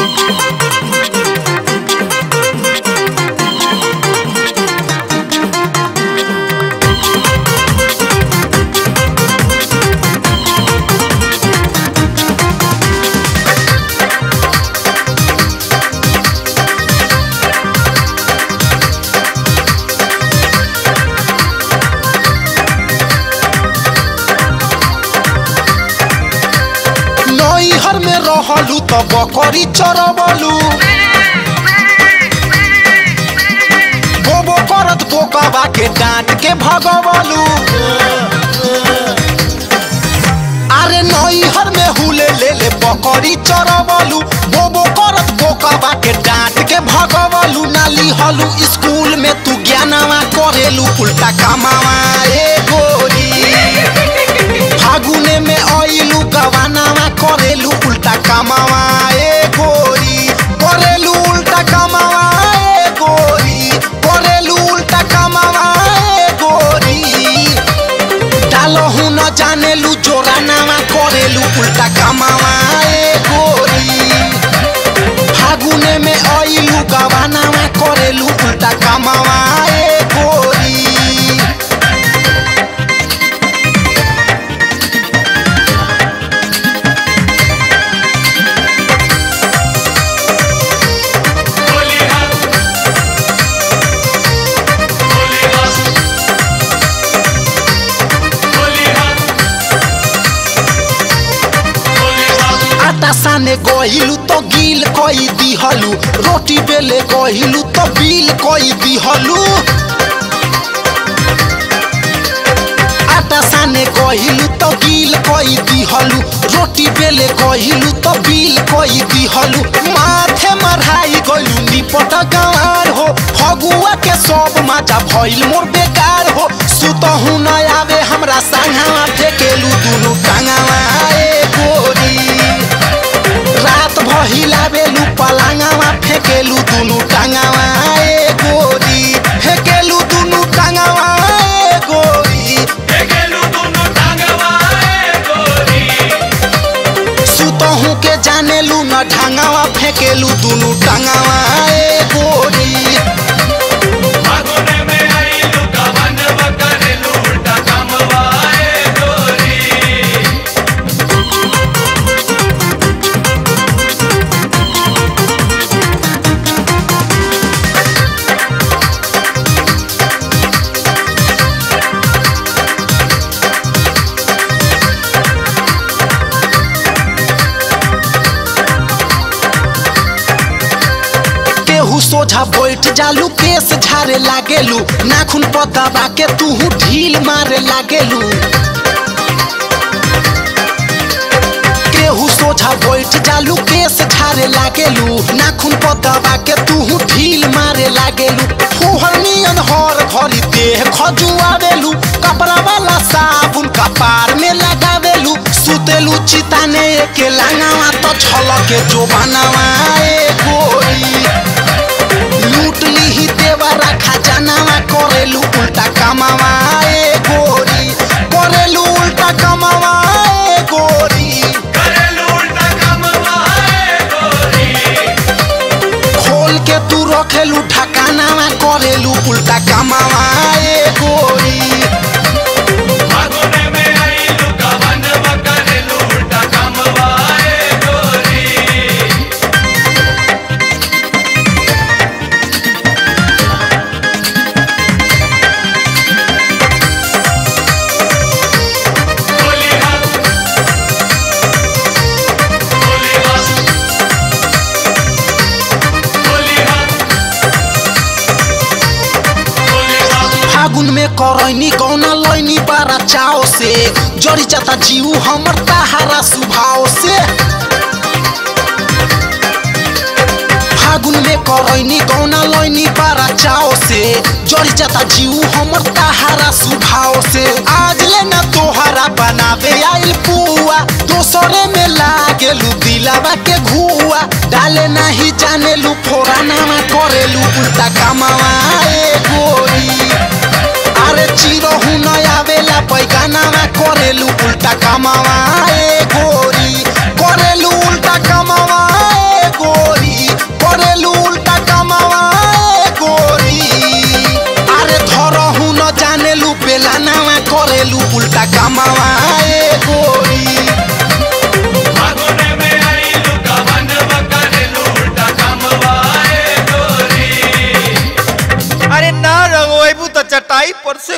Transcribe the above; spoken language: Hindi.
नैहर में रहलू त बकरी चरवलू बोबो करत बोकबा के डांट के भगवलू अरे नैहर में हुले ले ले बकरी चरवलू बोबो करत बोकबा के डांट के भगवलू नाली हलू स्कूल में तू ज्ञानवा करेलू उल्टा कमावा उल्टा कमावा गोरी करेलू उल्टा कमावा गोरी करेलू उल्टा कमावा ए गोरी डालहु न जानेलू जोरानावा करेलू उल्टा कमावा गोरी फागुने में आइलू गवानावा करेलू उल्टा कमावा आटा साने गहिलू तो गिल कई दिहलू रोटी बेले गहिलू तो बिल कई दिहलू आटा साने गहिलू तो गिल कई दिहलू रोटी बेले गहिलू तो बिल कई दिहलू माथे मढ़ाई गइलू निपट गंवार हो फगुआ के सब माचा भइल मोर बेकार ঠাঙাওয়া ফেকেলু দুনু টাঙাওয়া। केहू, सोझा बैठ जालू, केस झारे लागेलू। नाखून दबा के तूहू ढील मारे लागेलू। केहू सोझा बैठ जालू, केस झारे लागेलू। नाखून दबा के तूहू ढील मारे लागेलू। फुहर नियन हर घरी देह खजुआवेलू कपड़ा वाला साबुन कपार में लगावेलू। सुतेलू चिताने के लांगावा तो छलके जो बनावा, ए गोरी लूट ली देवरा खजानावा करेलू उल्टा कमावा गोरी। करेलू उल्टा कमावा गोरी। खोल के तू रखेलू ढकानावा करेलू उल्टा कमावा। फागुन में करैनी गौना लैनी बारा चाव से। जड़ी जाता जीव हमर, ताहारा सुभाव से। फागुन में करैनी गौना लैनी बारा चाव से। जड़ी जाता जीव हमर, ताहारा सुभाव से। आज ले ना तोहरा बनावे, आइल पुआ। दोसरे में लागेलू, दिलावा के घुआ। डाले नहीं, जानेलू फोरानावा करेलू, उल्टा कमावा। उल्टा कमावाए गोरी। करेल उल्टा कमावाए गोरी। करेल उल्टा कमावाए गोरी। अरे धरहू न जाने लू बेला नावा उल्टा कमावाए गोरी। तो चटाई पर से